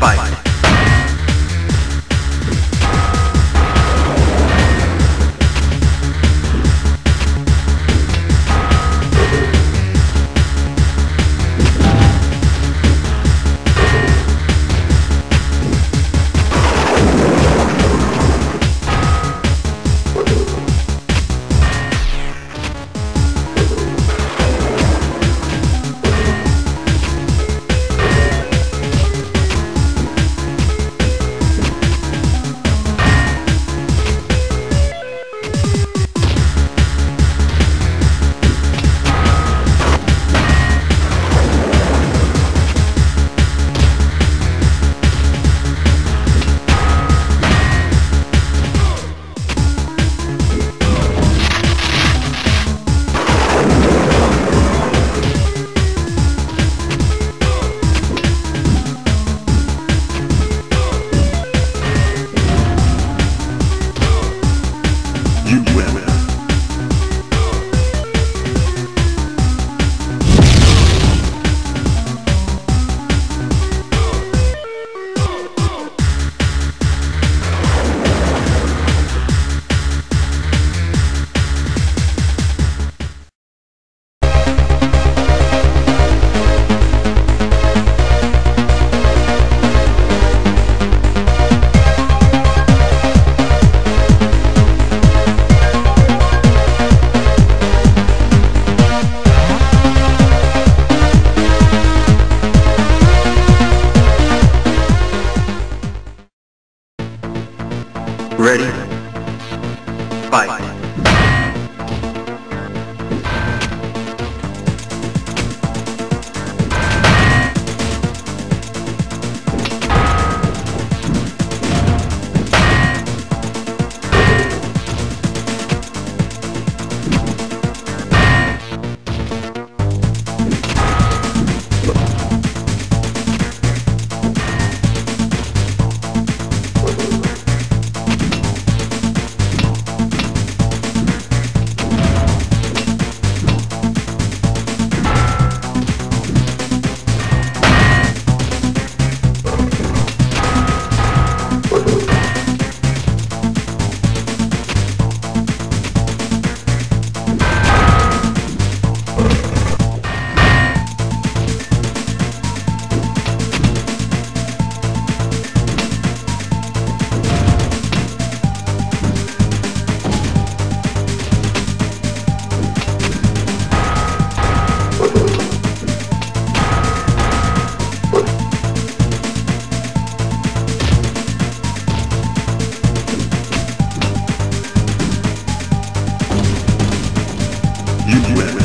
Bye. You win.